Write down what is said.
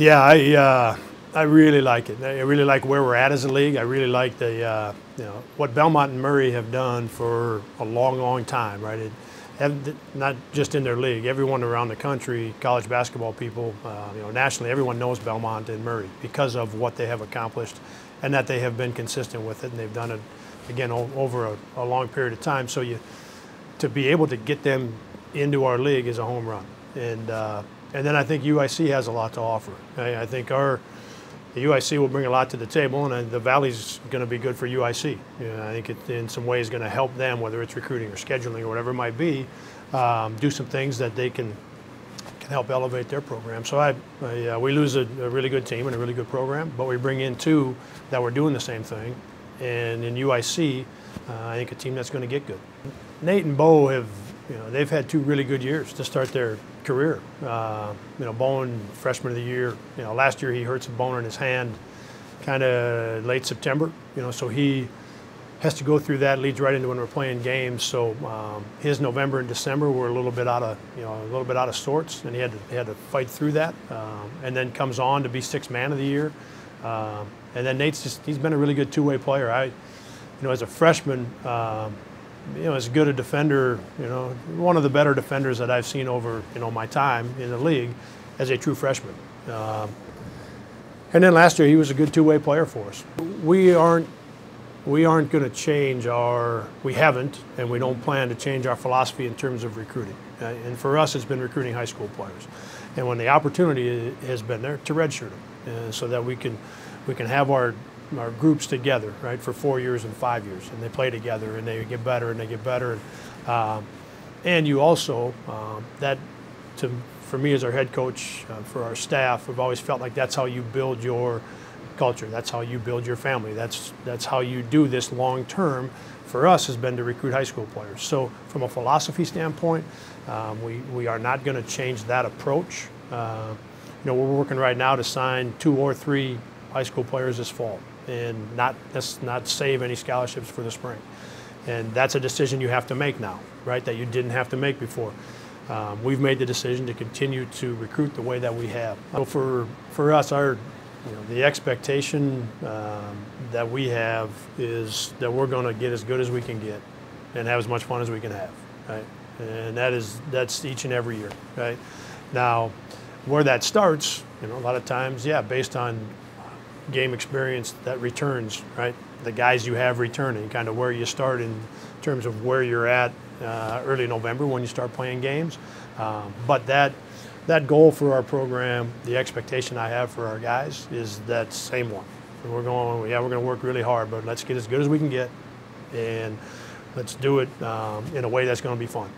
Yeah, I uh, I really like it. I really like where we're at as a league. I really like the uh, you know what Belmont and Murray have done for a long, long time. Right, it, not just in their league. Everyone around the country, college basketball people, uh, you know, nationally, everyone knows Belmont and Murray because of what they have accomplished, and that they have been consistent with it, and they've done it again over a, a long period of time. So you to be able to get them into our league is a home run, and uh, and then I think UIC has a lot to offer. I, I think our the UIC will bring a lot to the table, and the Valley's going to be good for UIC. You know, I think it, in some ways, going to help them, whether it's recruiting or scheduling or whatever it might be, um, do some things that they can can help elevate their program. So I, I uh, we lose a, a, really good team and a really good program, but we bring in two that were doing the same thing, and in UIC, uh, I think a team that's going to get good. Nate and Bo have you know, they've had two really good years to start their career. Uh, you know, Bowen, freshman of the year. You know, last year he hurt some bone in his hand, kind of late September. You know, so he has to go through that. Leads right into when we're playing games. So um, his November and December were a little bit out of you know a little bit out of sorts, and he had to he had to fight through that. Um, and then comes on to be sixth man of the year. Um, and then Nate's just he's been a really good two way player. I, you know, as a freshman. You know, as good a defender, you know, one of the better defenders that I've seen over, you know, my time in the league as a true freshman. Um, and then last year he was a good two-way player for us. We aren't we aren't going to change our we haven't and we don't plan to change our philosophy in terms of recruiting. Uh, and for us it's been recruiting high school players. And when the opportunity has been there to redshirt them uh, so that we can we can have our our groups together, right, for four years and five years, and they play together and they get better and they get better. And, um, and you also um, that to for me as our head coach uh, for our staff, I've always felt like that's how you build your culture. That's how you build your family. That's that's how you do this long term. For us, has been to recruit high school players. So from a philosophy standpoint, um, we we are not going to change that approach. Uh, you know, we're working right now to sign two or three high school players this fall and not not save any scholarships for the spring. And that's a decision you have to make now, right? That you didn't have to make before. Um, we've made the decision to continue to recruit the way that we have. So for for us, our you know, the expectation um, that we have is that we're going to get as good as we can get and have as much fun as we can have, right? And that is that's each and every year, right? Now, where that starts, you know, a lot of times, yeah, based on game experience that returns, right? The guys you have returning, kind of where you start in terms of where you're at uh, early November when you start playing games. Um, but that that goal for our program, the expectation I have for our guys is that same one. we're going, yeah, we're going to work really hard, but let's get as good as we can get, and let's do it um, in a way that's going to be fun.